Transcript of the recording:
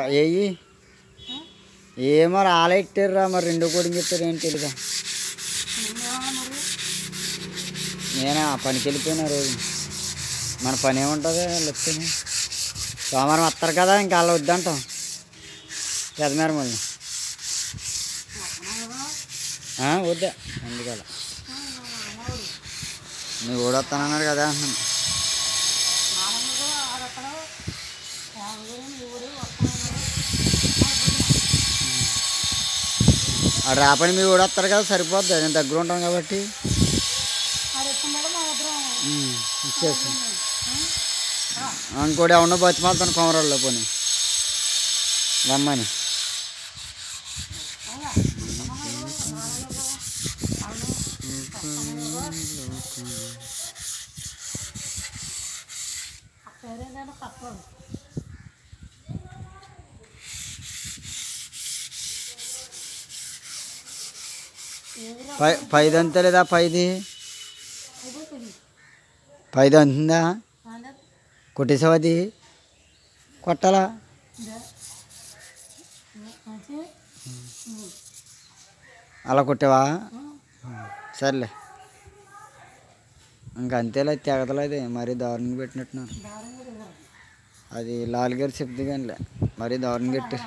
ఏయి. ఏమో రాలెట్టారురా మరి రెండు కూడా చెప్తారు ఏంటి తెలీదా నేనే? ఆ పనికి వెళ్ళిపోయినా రోజు. మన పని ఏముంటుంది లేకపోతే సోమవారం వస్తారు కదా ఇంకా అలా వద్దంటాం. పెదమేర మళ్ళీ. వద్దా. అందుకలా నువ్వు కూడా వస్తానన్నాడు కదా. అంటున్నాను. ఆ రాపని మీరు కూడా వస్తారు కదా సరిపోద్ది. నేను దగ్గర ఉంటాం కాబట్టి. ఇంకోటి అవును బతిమాలుతాను కొమరాల్లో పోనీ. రమ్మని. పై అంత లేదా పైది? పైది అంతుందా కొట్టేసావది? కొట్టాలా? అలా కొట్టావా? సర్లే. ఇంకా అంతేలా తెగదలేదు మరీ దారుణంగా పెట్టినట్టున్నారు. అది లాల్ గారు చెప్తే కానీలే మరీ దారుణంగా పెట్టారు.